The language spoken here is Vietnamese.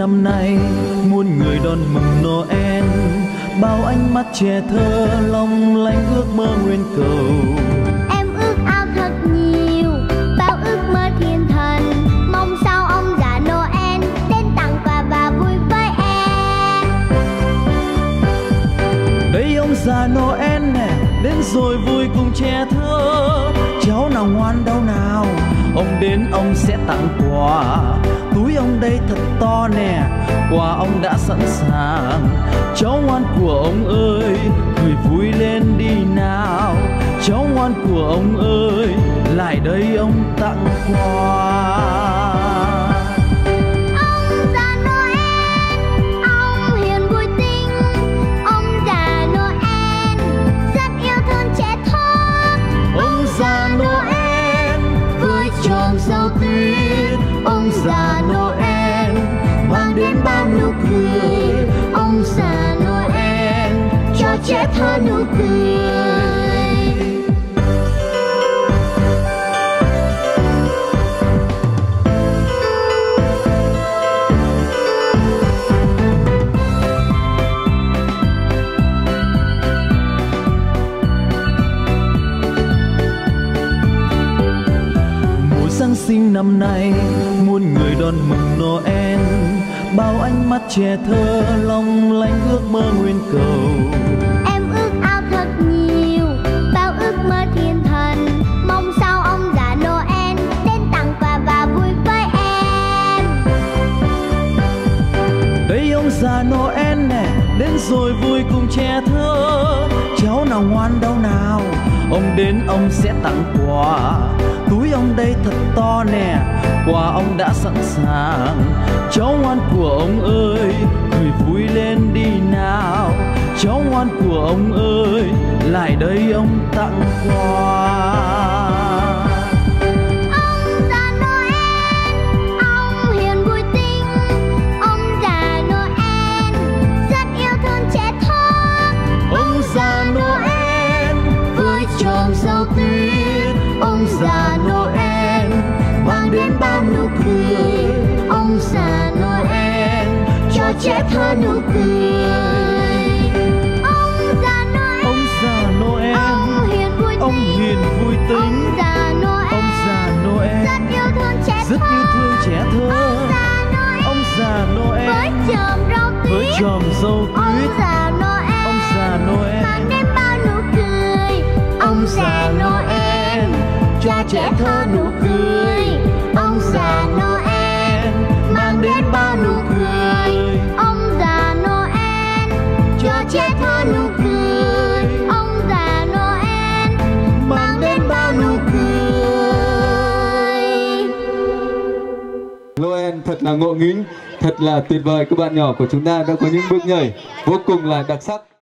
năm nay muôn người đón mừng Noel. Bao ánh mắt trẻ thơ long lanh ước mơ nguyên cầu. Em ước ao thật nhiều Bao ước mơ thiên thần. Mong sao ông già Noel Đến tặng quà và vui với em. Đây ông già Noel nè đến rồi vui cùng trẻ thơ. Cháu nào ngoan đâu nào ông đến ông sẽ tặng quà ông đây thật to nè. Quà ông đã sẵn sàng. Cháu ngoan của ông ơi cười vui lên đi nào. Cháu ngoan của ông ơi, lại đây ông tặng quà. Đến bao nụ cười Ông già Noel Cho trẻ thơ nụ cười mùa giáng sinh năm nay, muôn người đón mừng Noel bao ánh mắt trẻ thơ long lanh ước mơ nguyên cầu. Em ước ao thật nhiều Bao ước mơ thiên thần. Mong sao ông già Noel Đến tặng quà và vui với em. Đây ông già Noel nè đến rồi vui cùng trẻ thơ. Cháu nào ngoan đâu nào ông đến ông sẽ tặng quà túi ông đây thật to nè, quà ông đã sẵn sàng. Cháu ngoan của ông ơi cười vui lên đi nào. Cháu ngoan của ông ơi, lại đây ông tặng quà. Trẻ thơ nụ cười. Ông già Noel ông già Noel Ông hiền vui ông tính. hiền vui Ông tính già Noel ông già Noel Rất yêu thương trẻ rất thơ yêu thương trẻ thơ. Ông già Noel ông già với Noel chòm râu tuyết với chòm râu ông tuyết già Noel ông già Noel mang đến bao nụ cười. ông già Noel cho trẻ thơ nụ cười Noel thật là ngộ nghĩnh, thật là tuyệt vời các bạn nhỏ của chúng ta đã có những bước nhảy vô cùng là đặc sắc.